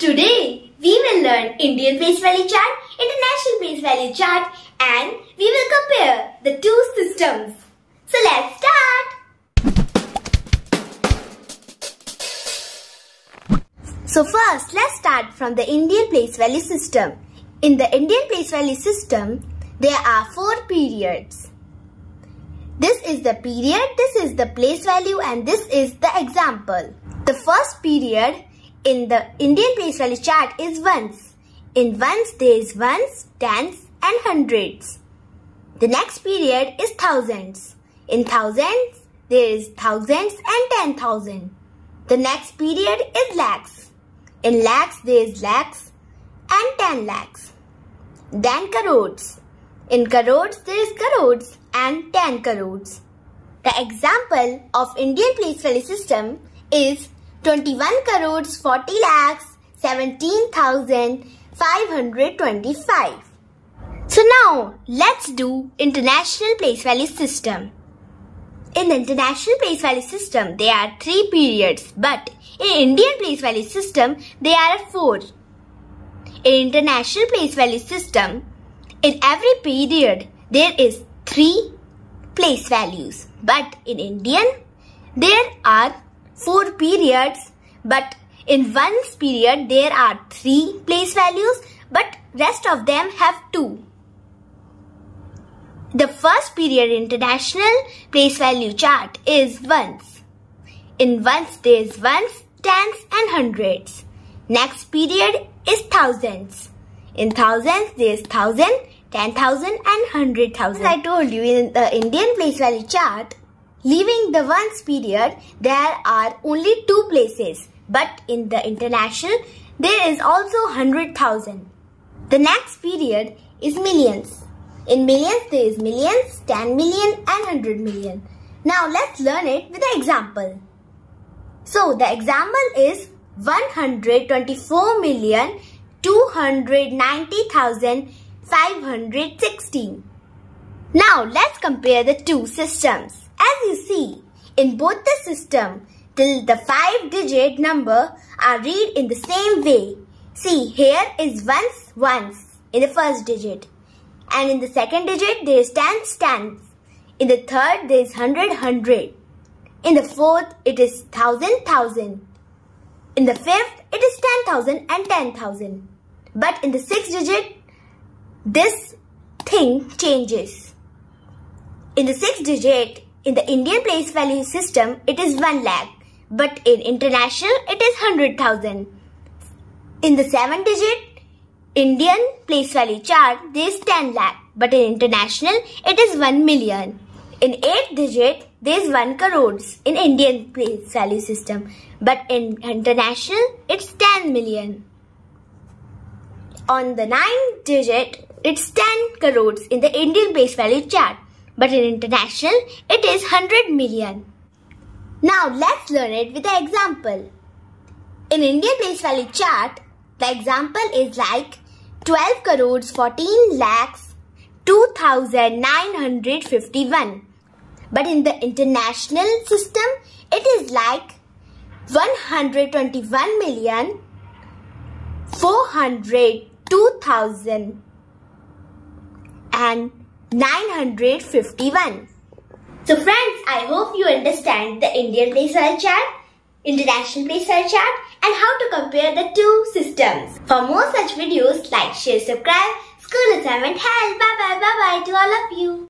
Today, we will learn Indian place value chart, international place value chart and we will compare the two systems. So let's start. So first, let's start from the Indian place value system. In the Indian place value system, there are four periods. This is the period, this is the place value and this is the example. The first period in the Indian place value chart is ones. In ones there is ones, tens and hundreds. The next period is thousands. In thousands there is thousands and ten thousand. The next period is lakhs. In lakhs there is lakhs and ten lakhs. Then crores. In crores there is crores and 10 crores. The example of Indian place value system is 21 crores 40 lakhs 17,525. So now let's do international place value system. In the international place value system there are three periods but in Indian place value system there are four. In international place value system in every period there is three place values but in Indian there are four periods but in one period there are three place values but rest of them have two. The first period international place value chart is ones. In ones there is ones, tens and hundreds. Next period is thousands. In thousands there is thousand, ten thousand and hundred thousand. As I told you in the Indian place value chart, Leaving the ones period, there are only two places. But in the international, there is also 100,000. The next period is millions. In millions, there is millions, 10 million and 100 million. Now let's learn it with an example. So the example is 124 million 290,516. Now let's compare the two systems. As you see, in both the system, till the 5 digit number are read in the same way. See, here is ones, ones in the first digit. And in the second digit, there is tens, tens. In the third, there is hundred, hundred. In the fourth, it is thousand, thousand. In the fifth, it is ten thousand and ten thousand. But in the sixth digit, this thing changes. In the sixth digit, in the Indian place value system, it is 1 lakh. But in international, it is 100,000. In the 7 digit Indian place value chart, there is 10 lakh. But in international, it is 1 million. In 8 digit, there is 1 crores in Indian place value system. But in international, it's 10 million. On the 9 digit, it's 10 crores in the Indian place value chart but in international it is 100 million. Now let's learn it with an example. In Indian place value chart, the example is like 12 crores 14 lakhs 2951. But in the international system, it is like 121 million 402,000 and 951. So friends, I hope you understand the Indian place chart, international place chart and how to compare the two systems. For more such videos, like, share, subscribe, school assignment help. Bye bye bye bye to all of you.